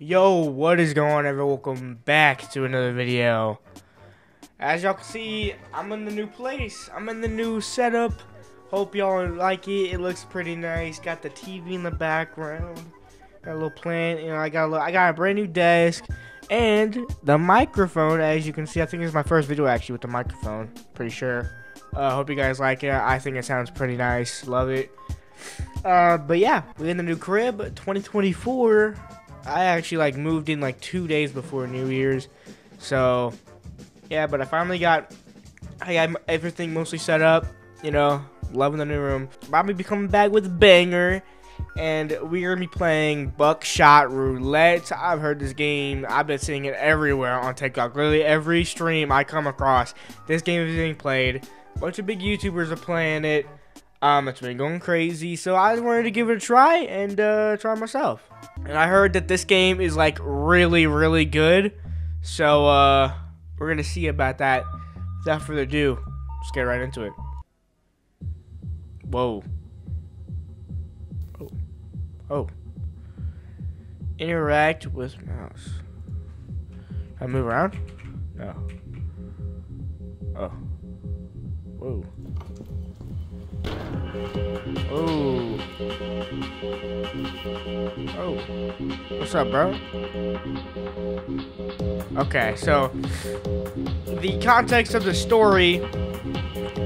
Yo, what is going on everyone? Welcome back to another video. As y'all can see, I'm in the new place. I'm in the new setup. Hope y'all like it. It looks pretty nice. Got the TV in the background. Got a little plant. You know, I got a little, I got a brand new desk and the microphone. As you can see, I think it's my first video actually with the microphone. Pretty sure. Uh, hope you guys like it. I think it sounds pretty nice. Love it. Uh, but yeah, we're in the new crib, 2024. I actually like moved in like two days before New Year's, so yeah. But I finally got, I got everything mostly set up. You know, loving the new room. Probably be coming back with banger, and we're gonna be playing Buckshot Roulette. I've heard this game. I've been seeing it everywhere on TikTok. Literally every stream I come across, this game is being played. A bunch of big YouTubers are playing it. Um, it's been going crazy, so I wanted to give it a try and uh, try myself. And I heard that this game is like really, really good. So uh, we're gonna see about that. Without further ado, let's get right into it. Whoa. Oh. Oh. Interact with mouse. I move around? No. Oh. Whoa. Oh. Oh. What's up, bro? Okay, so the context of the story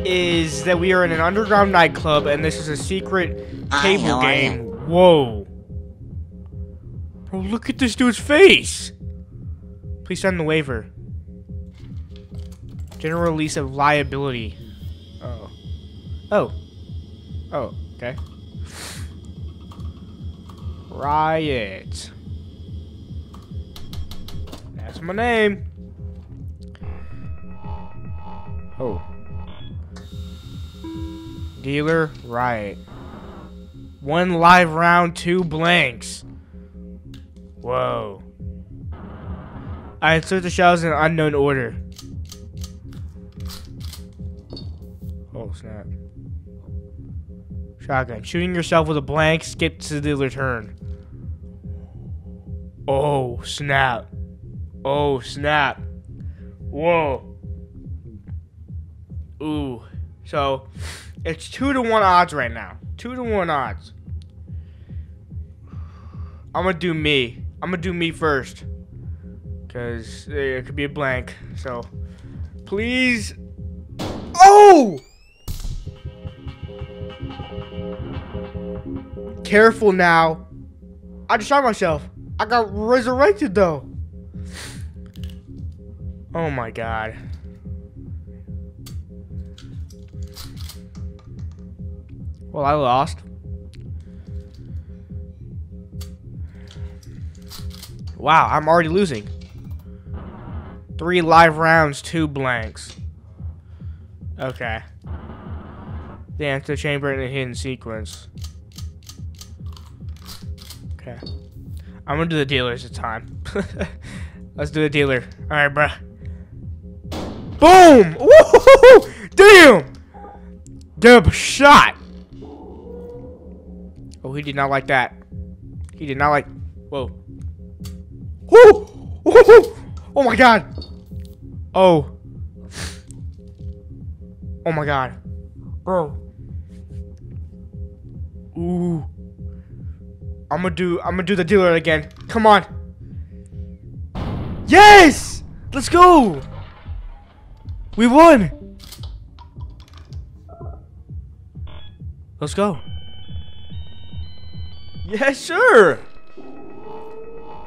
is that we are in an underground nightclub and this is a secret table game. Whoa. Bro, look at this dude's face. Please send the waiver. General release of liability. Oh. Oh. Oh, okay. Riot. That's my name. Oh. Dealer, Riot. One live round, two blanks. Whoa. I insert the shells in unknown order. Oh, snap. Shotgun. Shooting yourself with a blank, skip to the return. Oh, snap. Oh, snap. Whoa. Ooh. So, it's two to one odds right now. Two to one odds. I'm gonna do me. I'm gonna do me first. Because it could be a blank. So, please. Oh! Careful now. I just shot myself. I got resurrected though. Oh my god. Well, I lost. Wow, I'm already losing. Three live rounds, two blanks. Okay. The answer chamber in a hidden sequence. I'm gonna do the dealers this time. Let's do the dealer. Alright, bruh. Boom! Woo! Damn! Get a shot! Oh, he did not like that. He did not like... Whoa. Woo! Woo! Oh my god! Oh. Oh my god. Bro. Ooh. I'm gonna do I'm gonna do the dealer again. Come on. Yes! Let's go! We won! Let's go. Yes, sure.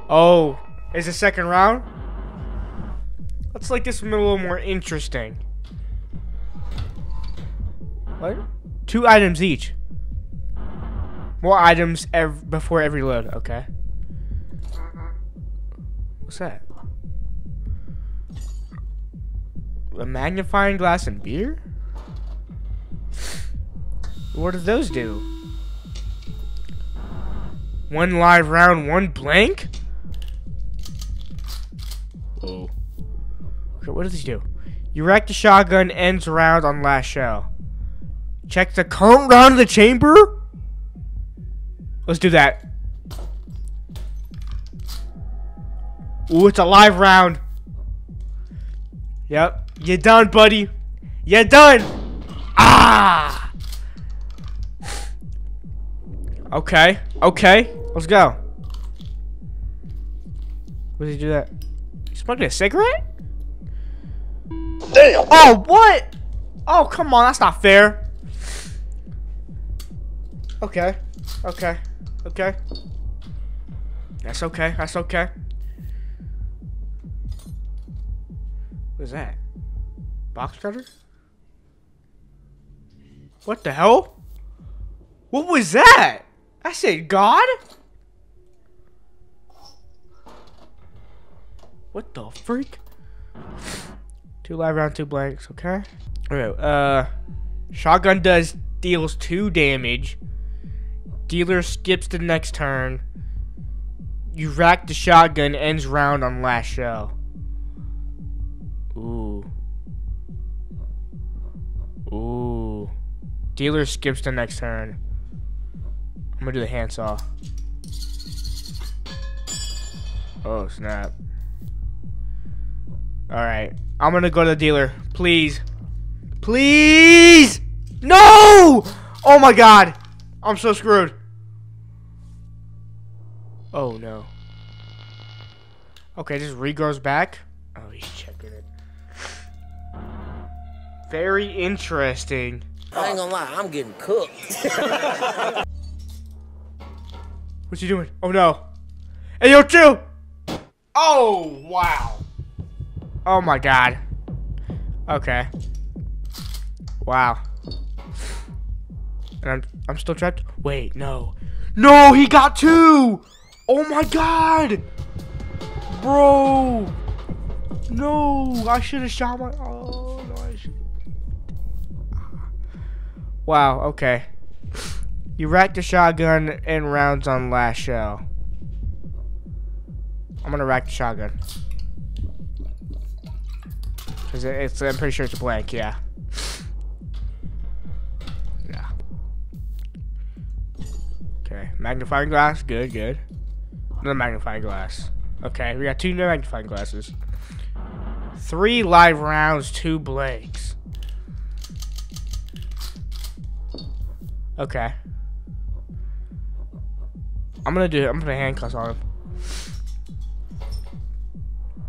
Oh, is the second round? Let's make this a little more interesting. What? Two items each. More items ev before every load. Okay. What's that? A magnifying glass and beer? What do those do? One live round, one blank? Oh. Okay, what does he do? You wreck the shotgun, ends round on last shell. Check the current round of the chamber? Let's do that. Ooh, it's a live round. Yep. You're done, buddy. You're done. Ah! Okay. Okay. Let's go. What did he do that? You smoking a cigarette? Damn. Oh, what? Oh, come on. That's not fair. Okay. Okay. Okay. That's okay. That's okay. What is that? Box cutter? What the hell? What was that? I said God? What the freak? Two live round, two blanks, okay? Alright, uh Shotgun does deals two damage. Dealer skips the next turn. You rack the shotgun, ends round on last shell. Ooh. Ooh. Dealer skips the next turn. I'm gonna do the handsaw. Oh, snap. Alright. I'm gonna go to the dealer. Please. Please! No! Oh my god. I'm so screwed. Oh no. Okay, just re-goes back. Oh, he's checking it. Very interesting. I ain't gonna lie, I'm getting cooked. What's he doing? Oh no. Hey, yo, chill! Oh, wow. Oh my god. Okay. Wow. And I'm, I'm still trapped? Wait, no. No, he got two! Oh my god! Bro! No, I should have shot my. Oh, no, I should. Wow, okay. You racked the shotgun and rounds on last shell. I'm gonna rack the shotgun. Cause it's, I'm pretty sure it's a blank, yeah. Yeah. Okay, magnifying glass, good, good. Another magnifying glass. Okay, we got two magnifying glasses. Three live rounds, two blanks. Okay. I'm gonna do it. I'm gonna put handcuffs on him.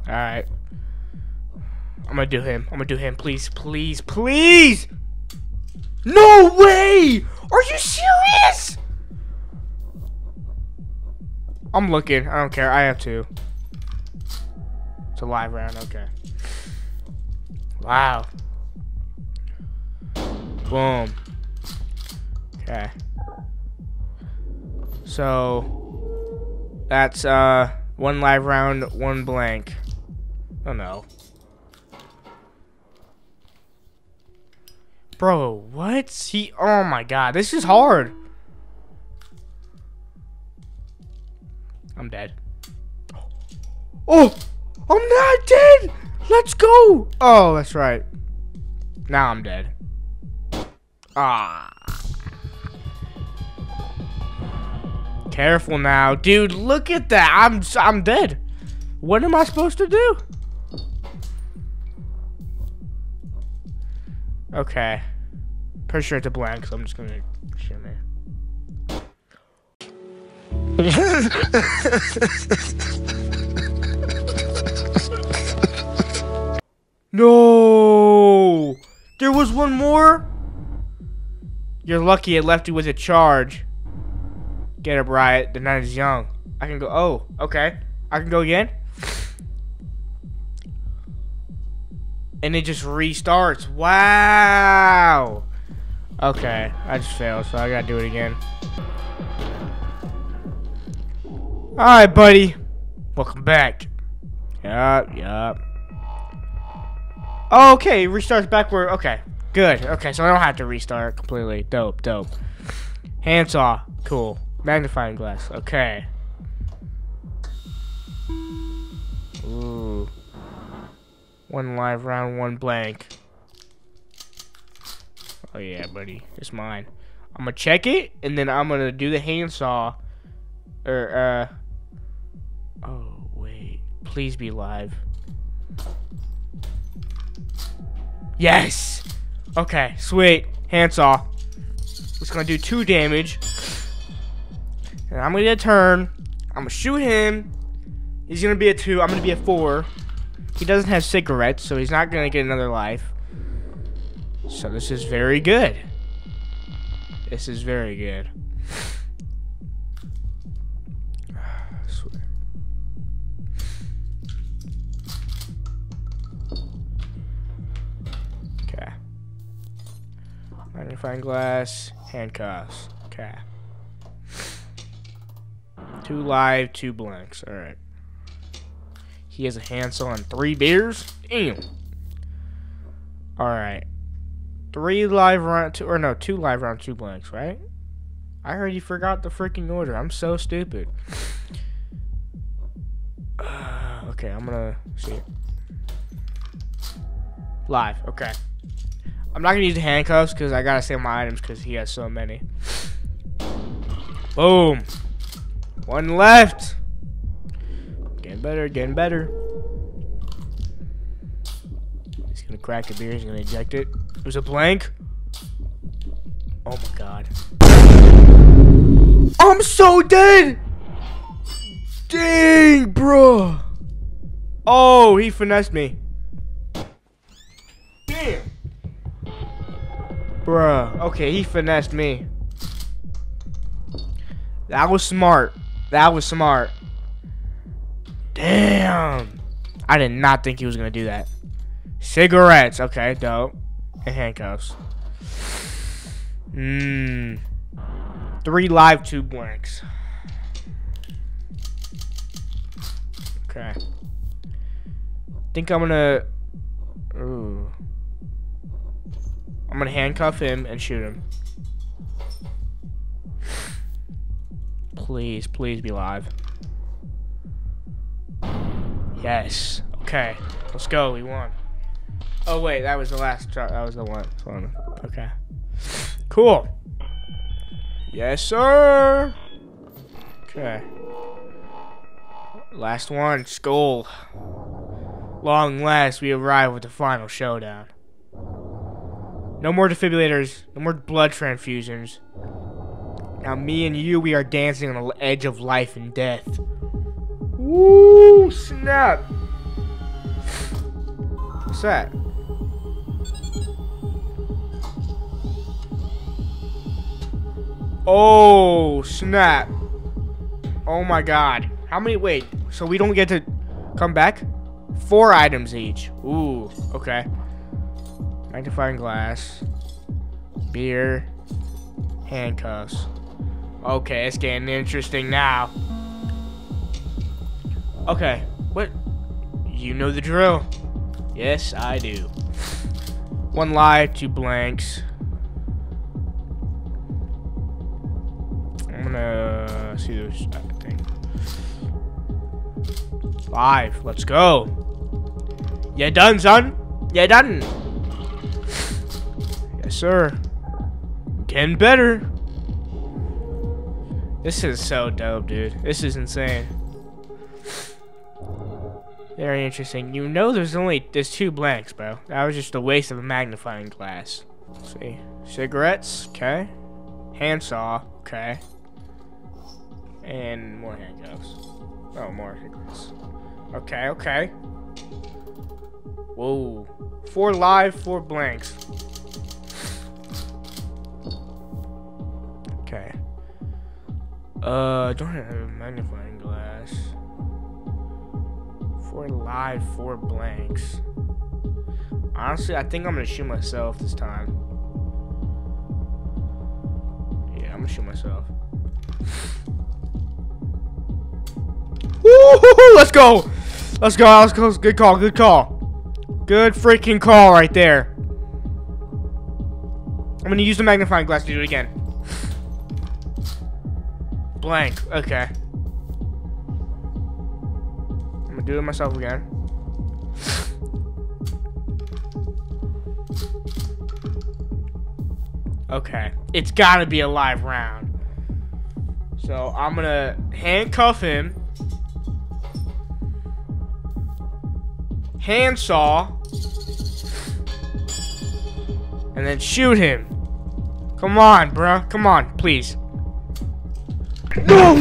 Alright. I'm gonna do him. I'm gonna do him. Please, please, please! No way! Are you serious? I'm looking. I don't care. I have to. It's a live round. Okay. Wow. Boom. Okay. So that's uh one live round, one blank. Oh no. Bro, what? He oh my god, this is hard. I'm dead. Oh! I'm not dead! Let's go! Oh, that's right. Now I'm dead. Ah. Careful now. Dude, look at that. I'm I'm dead. What am I supposed to do? Okay. Pretty sure it's a blank, so I'm just gonna shimmy. no! There was one more? You're lucky it left you with a charge. Get up, Riot. The night is young. I can go. Oh, okay. I can go again. And it just restarts. Wow. Okay. I just failed, so I gotta do it again. Alright, buddy. Welcome back. Yup, yup. Okay, restarts backward. Okay, good. Okay, so I don't have to restart completely. Dope, dope. Handsaw. Cool. Magnifying glass. Okay. Ooh. One live round, one blank. Oh yeah, buddy. It's mine. I'm gonna check it, and then I'm gonna do the handsaw. Or, uh... Please be live. Yes! Okay, sweet. Handsaw. It's gonna do two damage. And I'm gonna get a turn. I'm gonna shoot him. He's gonna be a two. I'm gonna be a four. He doesn't have cigarettes, so he's not gonna get another life. So this is very good. This is very good. Magnifying glass, handcuffs. Okay. Two live, two blanks. Alright. He has a handsaw and three beers? Damn. Alright. Three live round two or no, two live round two blanks, right? I already forgot the freaking order. I'm so stupid. okay, I'm gonna see it. Live, okay. I'm not gonna use handcuffs because I gotta save my items because he has so many. Boom. One left. Getting better, getting better. He's gonna crack the beer, he's gonna eject it. Was a blank. Oh my god. I'm so dead! Dang, bro. Oh, he finessed me. Bruh. Okay, he finessed me. That was smart. That was smart. Damn. I did not think he was going to do that. Cigarettes. Okay, dope. And handcuffs. Mmm. Three live, two blanks. Okay. Think I'm gonna. Ooh. I'm gonna handcuff him and shoot him. Please, please be live. Yes. Okay. Let's go. We won. Oh wait, that was the last shot. That was the one. Okay. Cool. Yes, sir. Okay. Last one. Skull. Long last, we arrive with the final showdown. No more defibrillators. No more blood transfusions. Now me and you, we are dancing on the edge of life and death. Woo! Snap! What's that? Oh, snap. Oh my god. How many? Wait, so we don't get to come back? Four items each. Ooh, okay. Magnifying glass. Beer. Handcuffs. Okay, it's getting interesting now. Okay, what? You know the drill. Yes, I do. One lie, two blanks. I'm gonna see those this thing. Live, let's go. You done, son? You done? Sir. Getting better. This is so dope, dude. This is insane. Very interesting. You know there's only, there's two blanks, bro. That was just a waste of a magnifying glass. Let's see. Cigarettes, okay. Handsaw, okay. And more handcuffs. Oh, more handcuffs. Okay, okay. Whoa. Four live, four blanks. Uh, don't have a magnifying glass. Four live, four blanks. Honestly, I think I'm gonna shoot myself this time. Yeah, I'm gonna shoot myself. Woo! Let's go! Let's go, let's go. Good call, good call. Good freaking call right there. I'm gonna use the magnifying glass to do it again. Blank, okay. I'm gonna do it myself again. Okay, it's gotta be a live round. So I'm gonna handcuff him. handsaw and then shoot him. Come on, bruh. Come on, please. No!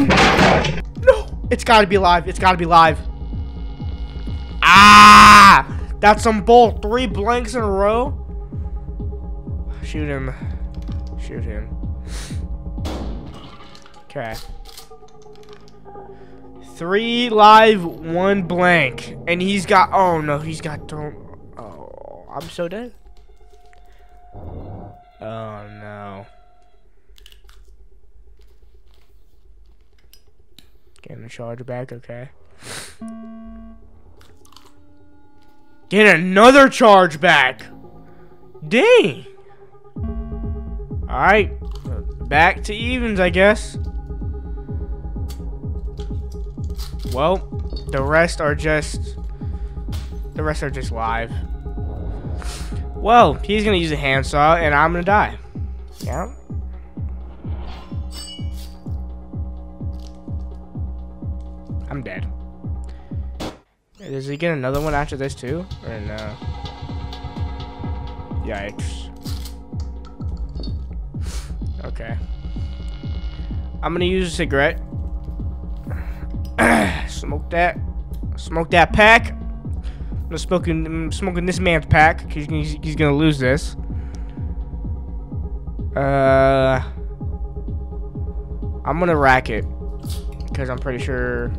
No! It's gotta be live. It's gotta be live. Ah! That's some bull. Three blanks in a row. Shoot him. Shoot him. Okay. Three live, one blank. And he's got, oh no, he's got, don't, oh, I'm so dead. Oh no. Getting the charger back, okay. Get another charge back. Dang. Alright. Back to evens, I guess. Well, the rest are just... The rest are just live. Well, he's gonna use a handsaw, and I'm gonna die. Yeah. Does he get another one after this too? Or no? Yikes. Okay. I'm gonna use a cigarette. Smoke that. Smoke that pack. I'm smoking, I'm smoking this man's pack because he's, he's gonna lose this. Uh, I'm gonna rack it because I'm pretty sure.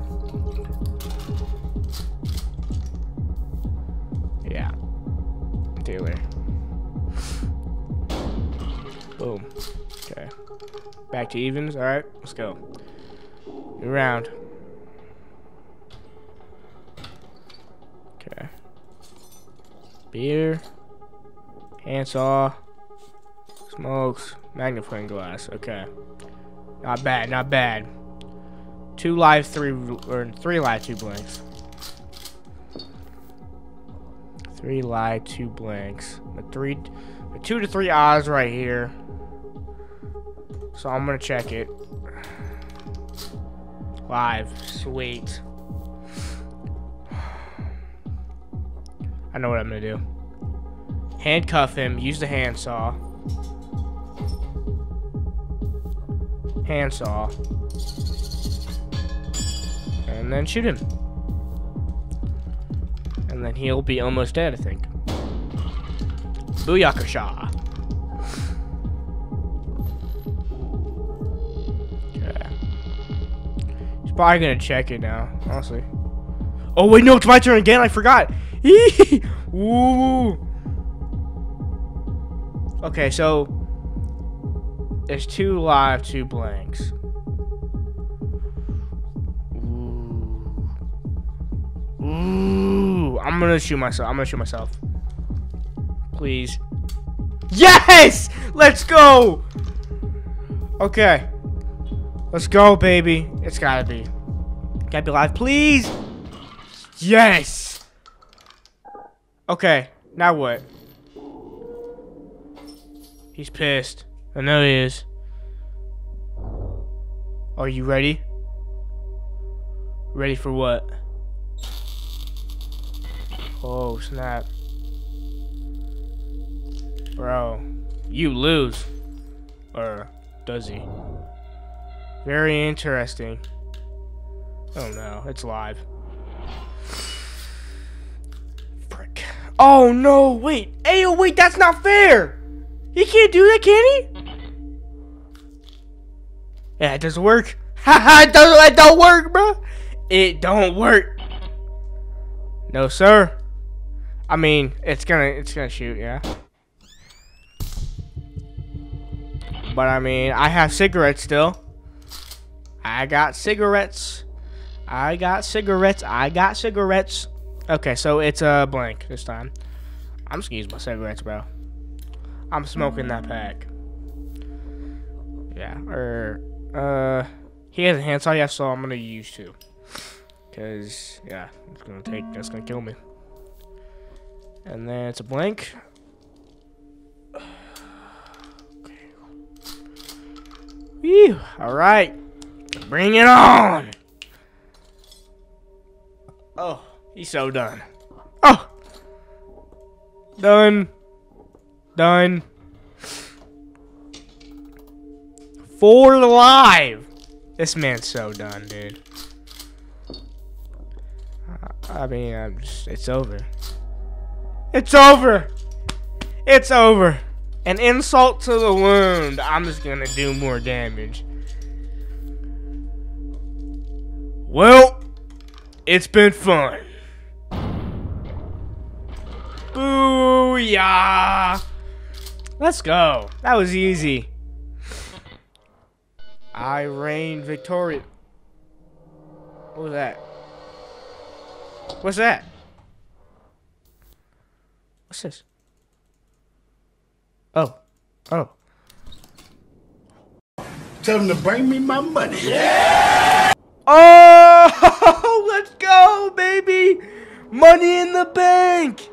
Back to evens. All right, let's go. New round. Okay. Beer. Handsaw. Smokes. Magnifying glass. Okay. Not bad, not bad. Two live, three, or three live, two blanks. Three live, two blanks. A three, a two to three odds right here. So I'm gonna check it. Live. Sweet. I know what I'm gonna do. Handcuff him, use the handsaw. Handsaw. And then shoot him. And then he'll be almost dead, I think. Booyakasha. He's probably gonna check it now, honestly. Oh wait, no, it's my turn again. I forgot. Ooh. Okay, so there's two live, two blanks. Ooh. Ooh. I'm gonna shoot myself. I'm gonna shoot myself. Please. Yes! Let's go! Okay. Let's go, baby. It's gotta be. Gotta be live, please! Yes! Okay, now what? He's pissed. Oh, I know he is. Are you ready? Ready for what? Oh, snap. Bro, you lose. Or does he? Very interesting. Oh no, it's live. Frick. Oh no, wait. Hey, oh wait, that's not fair! He can't do that, can he? Yeah, it doesn't work. Haha, it don't, it don't work, bro. It don't work. No, sir. I mean, it's gonna, it's gonna shoot, yeah. But I mean, I have cigarettes still. I got cigarettes. I got cigarettes. I got cigarettes. Okay, so it's a blank this time. I'm just gonna use my cigarettes, bro. I'm smoking that pack. Yeah, or uh, he has a handsaw, yeah, so I'm gonna use two. Cause yeah, it's gonna take. That's gonna kill me. And then it's a blank. Whew. All right. Bring it on. Oh, he's so done. Oh. Done. Done. Four live. This man's so done, dude. I mean, I'm just, it's over. It's over. It's over. An insult to the wound. I'm just gonna do more damage. Well, it's been fun. Booyah! Let's go. That was easy. I reign victorious. What was that? What's that? What's this? Oh. Oh. Tell them to bring me my money. Oh, let's go, baby! Money in the bank!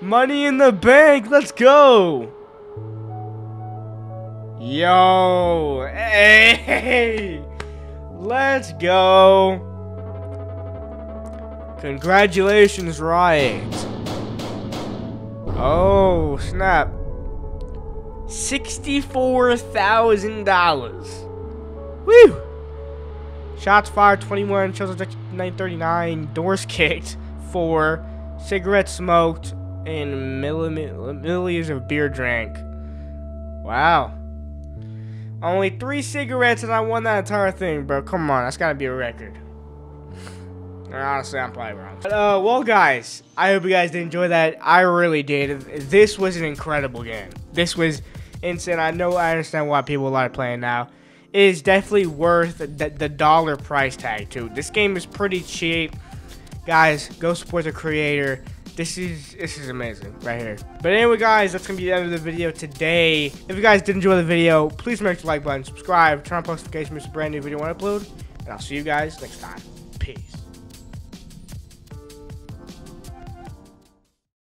Money in the bank, let's go! Yo, hey! Let's go! Congratulations, Riot. Oh, snap. $64,000. Woo! Shots fired 21, shells ejected 939, doors kicked 4, cigarettes smoked, and milliliters of beer drank. Wow. Only three cigarettes and I won that entire thing, bro. Come on, that's gotta be a record. Honestly, I'm probably wrong. But, uh, well, guys, I hope you guys did enjoy that. I really did. This was an incredible game. This was insane. I know I understand why people like playing now. It is definitely worth the, the dollar price tag, too. This game is pretty cheap. Guys, go support the creator. This is this is amazing right here. But anyway, guys, that's gonna be the end of the video today. If you guys did enjoy the video, please smash the like button, subscribe, turn on post notifications for a brand new video when I upload, and I'll see you guys next time. Peace.